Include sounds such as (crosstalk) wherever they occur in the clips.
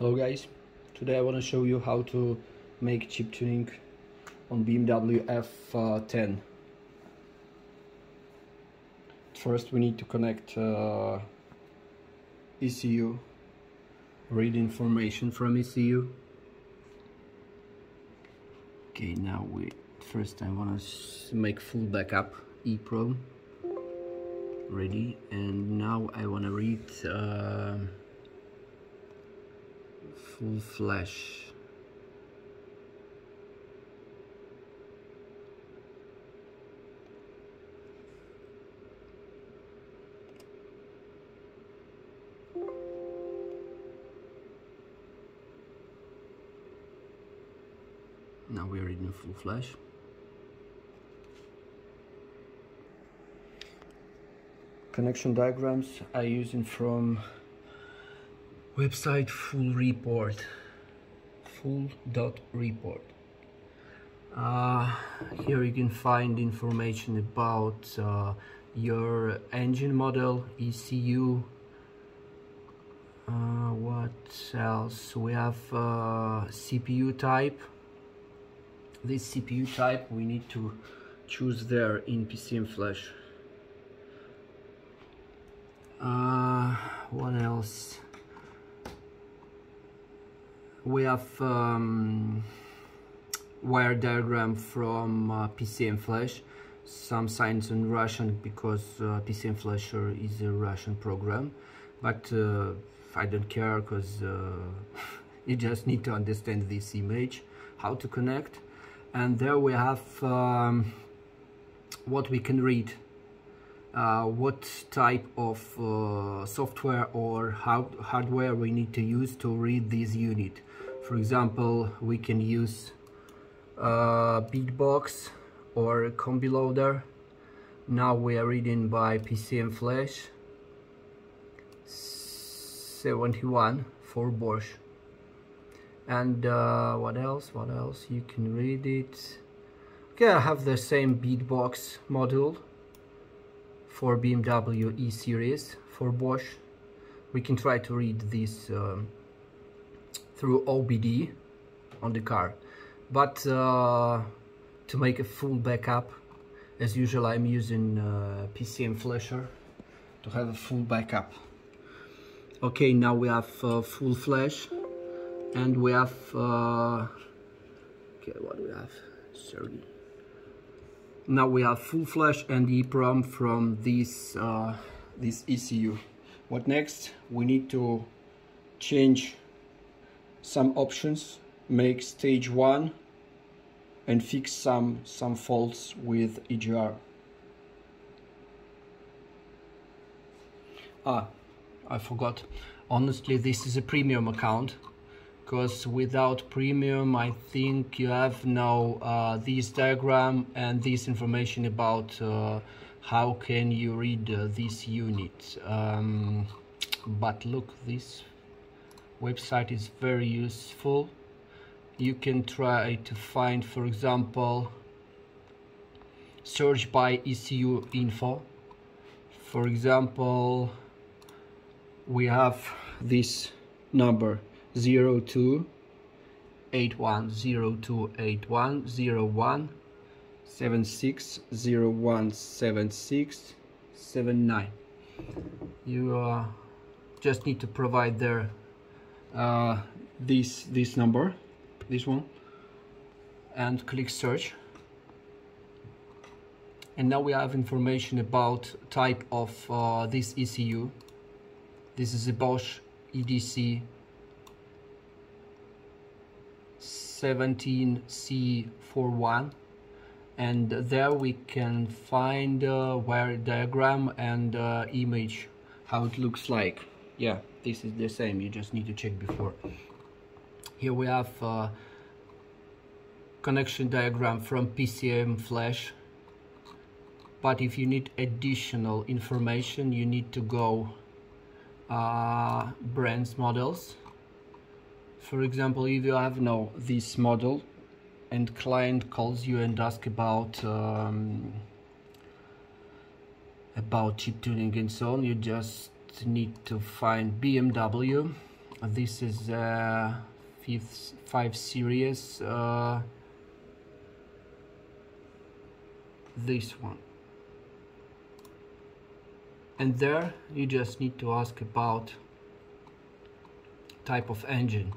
Hello guys, today I want to show you how to make chip tuning on BMW F10. First we need to connect uh, ECU, read information from ECU. Okay, now we first I want to make full backup EEPROM ready and now I want to read uh, full flash now we are in full flash connection diagrams I using from website full report. Full dot report. Uh, here you can find information about uh, your engine model ECU uh, what else? We have uh, CPU type. This CPU type we need to choose there in PCM flash uh, what else we have um, wire diagram from uh, PCM Flash. Some signs in Russian because uh, PCM Flasher is a Russian program. But uh, I don't care because uh, (laughs) you just need to understand this image how to connect. And there we have um, what we can read uh, what type of uh, software or hardware we need to use to read this unit. For example we can use uh, Bitbox or combi loader. Now we are reading by PCM flash. 71 for Bosch. And uh, what else? What else? You can read it. Okay I have the same Bitbox module for BMW E series for Bosch. We can try to read this um, through OBD on the car. But uh, to make a full backup as usual I'm using uh, PCM flasher to have a full backup. Okay now we have uh, full flash and we have uh, okay what do we have? 30 now we have full flash and EEPROM from this uh, this ECU what next? We need to change some options make stage one and fix some some faults with EGR ah I forgot. Honestly this is a premium account because without premium I think you have now uh, this diagram and this information about uh, how can you read uh, this unit um, but look this website is very useful. You can try to find for example search by ECU info. For example we have this number 02 81028101 76 76 79 you uh, just need to provide there uh, this this number this one and click search. And now we have information about type of uh, this ECU this is a Bosch EDC 17C41 and there we can find uh, wire diagram and uh, image how it looks like. Yeah this is the same you just need to check before. Here we have uh, connection diagram from PCM flash. But if you need additional information you need to go uh, brands models for example if you have no this model and client calls you and ask about um, about chip tuning and so on you just need to find BMW this is uh, fifth five series uh, this one. And there you just need to ask about type of engine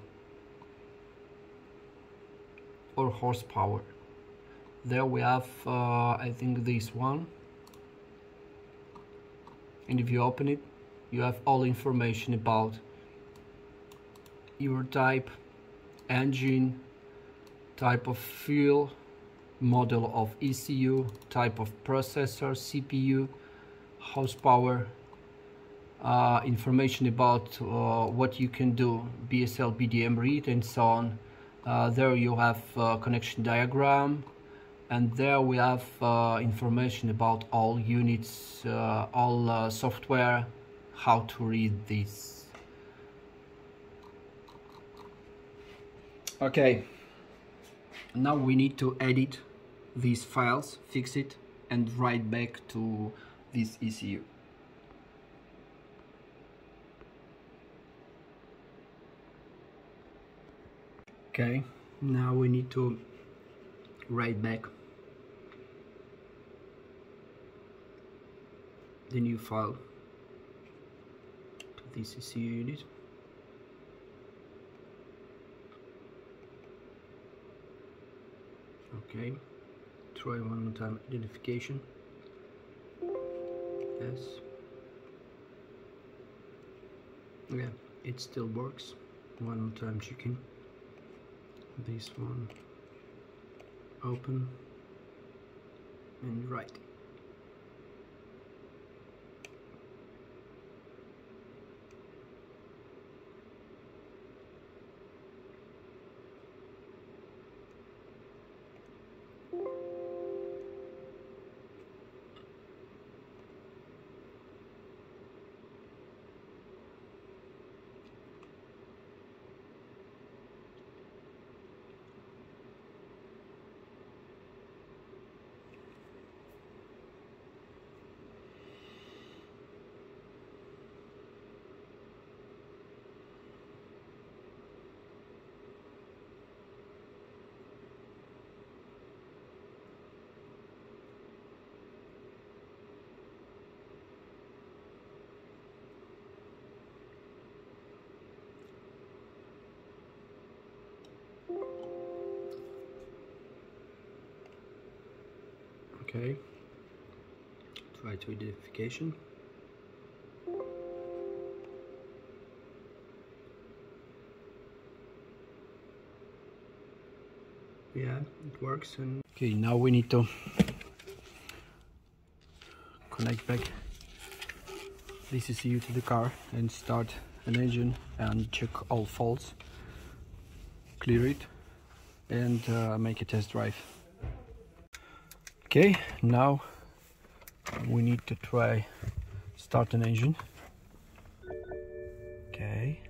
or horsepower. There we have uh, I think this one. And if you open it you have all information about your type engine type of fuel model of ECU type of processor CPU horsepower uh, information about uh, what you can do BSL BDM read and so on there you have connection diagram and there we have uh, information about all units uh, all uh, software how to read this. Okay. Now we need to edit these files fix it and write back to this ECU okay now we need to write back the new file to this ECU unit. Okay try one more time identification. Yes. Yeah it still works. One more time checking this one open and write okay. Try to identification. Yeah it works and okay now we need to connect back this ECU to the car and start an engine and check all faults clear it and uh, make a test drive okay now we need to try start an engine. Okay.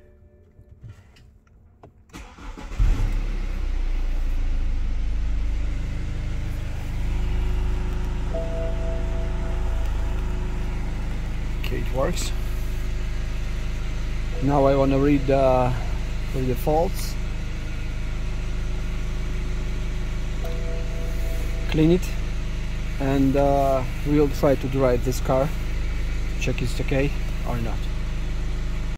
Okay it works. Now I want to read uh, the faults. Clean it and uh, we'll try to drive this car check it's okay or not